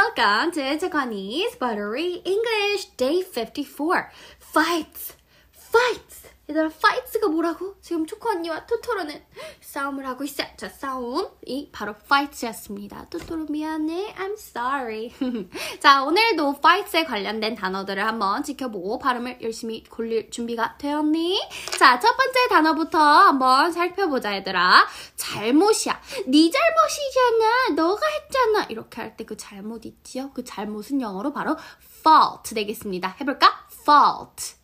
welcome to Takani's Buttery English Day 54. Fights! Fights! 얘들아, fights가 뭐라고? 지금 초코 언니와 토토로는 싸움을 하고 있어요. 자, 싸움이 바로 fights였습니다. 토토로 미안해. I'm sorry. 자, 오늘도 fights에 관련된 단어들을 한번 지켜보고 발음을 열심히 골릴 준비가 되었니? 자, 첫 번째 단어부터 한번 살펴보자, 얘들아. 잘못이야. 네 잘못이잖아. 너가 했잖아. 이렇게 할 때 그 잘못 있지요? 그 잘못은 영어로 바로 fault 되겠습니다. 해볼까? fault.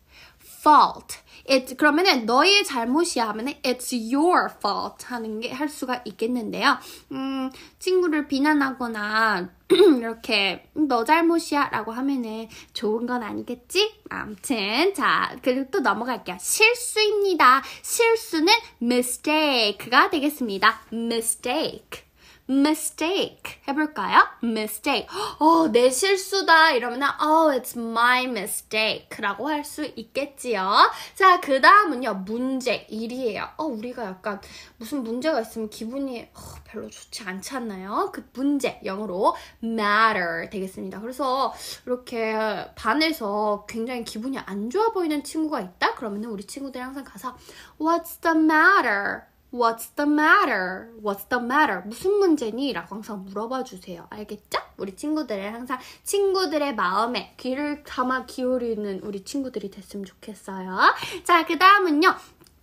fault. It's, 그러면은 너의 잘못이야 하면은 it's your fault 하는 게 할 수가 있겠는데요. 음, 친구를 비난하거나 이렇게 너 잘못이야 라고 하면은 좋은 건 아니겠지? 아무튼 자 그리고 또 넘어갈게요. 실수입니다. 실수는 mistake가 되겠습니다. mistake. Mistake 해볼까요? mistake. 어, 내 실수다 이러면은 oh, it's my mistake라고 할 수 있겠지요. 자, 그 다음은요 문제 일이에요. 어, 우리가 약간 무슨 문제가 있으면 기분이 어, 별로 좋지 않지 않나요? 그 문제 영어로 matter 되겠습니다. 그래서 이렇게 반에서 굉장히 기분이 안 좋아 보이는 친구가 있다? 그러면은 우리 친구들이 항상 가서 What's the matter? What's the matter? What's the matter? 무슨 문제니? 라고 항상 물어봐 주세요. 알겠죠? 우리 친구들의 항상 친구들의 마음에 귀를 담아 기울이는 우리 친구들이 됐으면 좋겠어요. 자, 그 다음은요.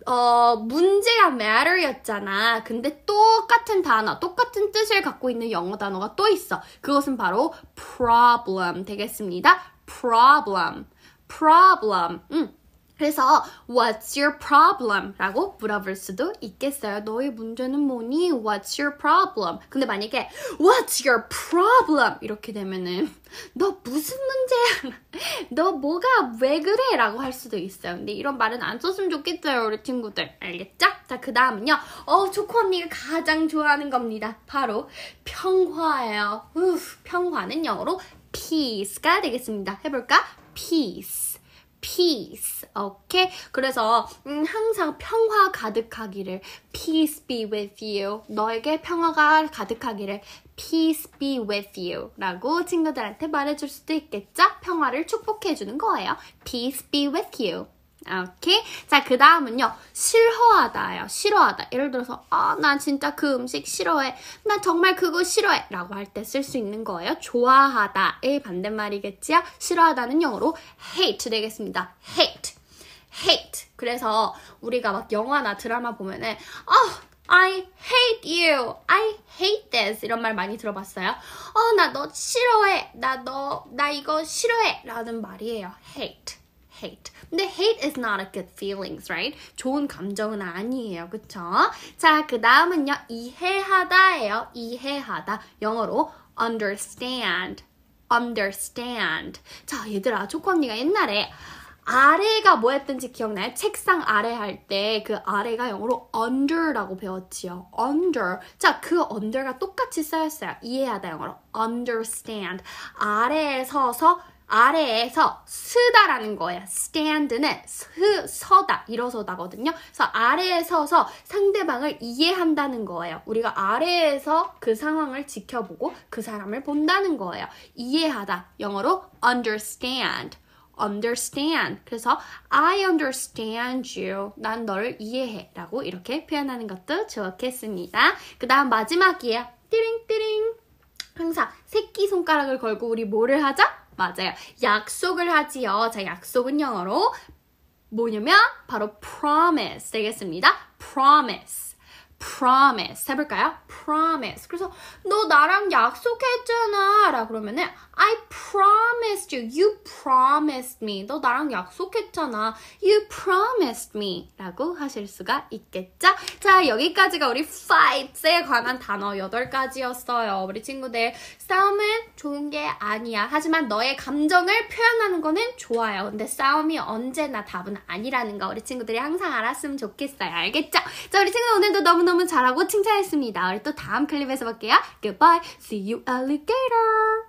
어, 문제가 matter였잖아. 근데 똑같은 단어, 똑같은 뜻을 갖고 있는 영어 단어가 또 있어. 그것은 바로 problem 되겠습니다. problem. problem. 음. 그래서 What's your problem? 라고 물어볼 수도 있겠어요. 너의 문제는 뭐니? What's your problem? 근데 만약에 What's your problem? 이렇게 되면은 너 무슨 문제야? 너 뭐가 왜 그래? 라고 할 수도 있어요. 근데 이런 말은 안 썼으면 좋겠어요. 우리 친구들. 알겠죠? 자, 그 다음은요. 어, 초코 언니가 가장 좋아하는 겁니다. 바로 평화예요. 우, 평화는 영어로 peace가 되겠습니다. 해볼까? peace. Peace. 오케이? 그래서 음, 항상 평화 가득하기를 peace be with you. 너에게 평화가 가득하기를 peace be with you. 라고 친구들한테 말해줄 수도 있겠죠? 평화를 축복해주는 거예요. peace be with you. 오케이? 자, 그 다음은요. 싫어하다예요. 싫어하다. 예를 들어서, 아, 나 진짜 그 음식 싫어해. 나 정말 그거 싫어해. 라고 할 때 쓸 수 있는 거예요. 좋아하다의 반대말이겠지요? 싫어하다는 영어로 hate 되겠습니다. hate. hate. 그래서 우리가 막 영화나 드라마 보면은, 아, I hate you. I hate this. 이런 말 많이 들어봤어요. 어, 나 너 싫어해. 나 너, 나 이거 싫어해. 라는 말이에요. hate. Hate. 근데 hate is not a good feelings, right? 좋은 감정은 아니에요. 그쵸? 자, 그 다음은요. 이해하다예요. 이해하다. 영어로 understand. understand. 자, 얘들아, 초코 언니가 옛날에 아래가 뭐였던지 기억나요? 책상 아래 할 때 그 아래가 영어로 under라고 배웠지요. under. 자, 그 under가 똑같이 쓰였어요. 이해하다 영어로 understand. 아래에 서서 아래에서 쓰다라는 거예요. stand는 스, 서다, 일어서다거든요. 그래서 아래에 서서 상대방을 이해한다는 거예요. 우리가 아래에서 그 상황을 지켜보고 그 사람을 본다는 거예요. 이해하다, 영어로 understand. understand. 그래서 I understand you. 난 너를 이해해. 라고 이렇게 표현하는 것도 좋겠습니다. 그 다음 마지막이에요. 띠링띠링. 항상 새끼손가락을 걸고 우리 뭐를 하자? 맞아요. 약속을 하지요. 자, 약속은 영어로 뭐냐면 바로 promise 되겠습니다. promise. Promise 해볼까요? promise. 그래서 너 나랑 약속했잖아. 라 그러면은 I promised you. You promised me. 너 나랑 약속했잖아. You promised me. 라고 하실 수가 있겠죠? 자, 여기까지가 우리 fight에 관한 단어 8가지였어요. 우리 친구들 싸움은 좋은 게 아니야. 하지만 너의 감정을 표현하는 거는 좋아요. 근데 싸움이 언제나 답은 아니라는 거 우리 친구들이 항상 알았으면 좋겠어요. 알겠죠? 자, 우리 친구 오늘도 너무 너무 너무 잘하고 칭찬했습니다. 우리 또 다음 클립에서 볼게요. Goodbye. See you alligator.